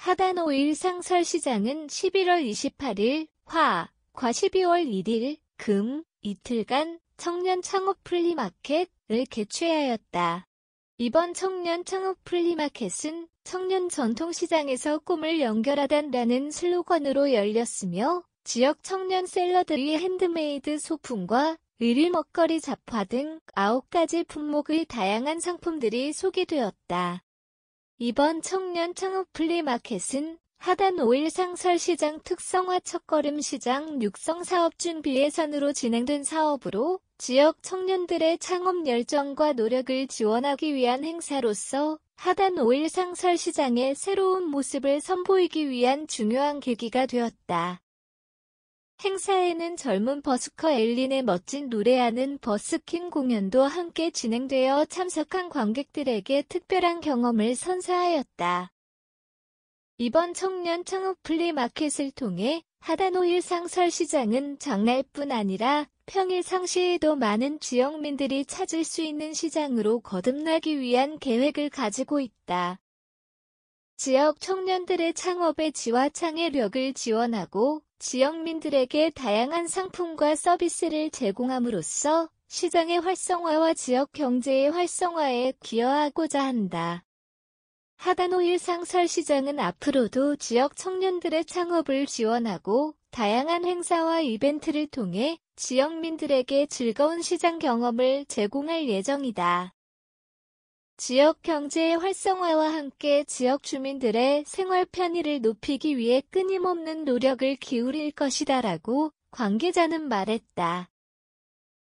하단오일 상설시장은 11월 28일 화, 과 12월 1일 금, 이틀간 청년 창업 플리마켓을 개최하였다. 이번 청년 창업 플리마켓은 청년 전통시장에서 꿈을 연결하단라는 슬로건으로 열렸으며 지역 청년 셀러들이 핸드메이드 소품과 의류 먹거리 잡화 등 9가지 품목의 다양한 상품들이 소개되었다. 이번 청년 창업 플리마켓은 하단 오일 상설시장 특성화 첫걸음 시장 육성 사업 준비 예산으로 진행된 사업으로 지역 청년들의 창업 열정과 노력을 지원하기 위한 행사로서 하단 오일 상설시장의 새로운 모습을 선보이기 위한 중요한 계기가 되었다. 행사에는 젊은 버스커 엘린의 멋진 노래하는 버스킹 공연도 함께 진행되어 참석한 관객들에게 특별한 경험을 선사하였다. 이번 청년 창업 플리마켓을 통해 하단오일 상설 시장은 장날뿐 아니라 평일 상시에도 많은 지역민들이 찾을 수 있는 시장으로 거듭나기 위한 계획을 가지고 있다. 지역 청년들의 창업의 지와 창의력을 지원하고 지역민들에게 다양한 상품과 서비스를 제공함으로써 시장의 활성화와 지역 경제의 활성화에 기여하고자 한다. 하단오일 상설시장은 앞으로도 지역 청년들의 창업을 지원하고 다양한 행사와 이벤트를 통해 지역민들에게 즐거운 시장 경험을 제공할 예정이다. 지역 경제의 활성화와 함께 지역 주민들의 생활 편의를 높이기 위해 끊임없는 노력을 기울일 것이다라고 관계자는 말했다.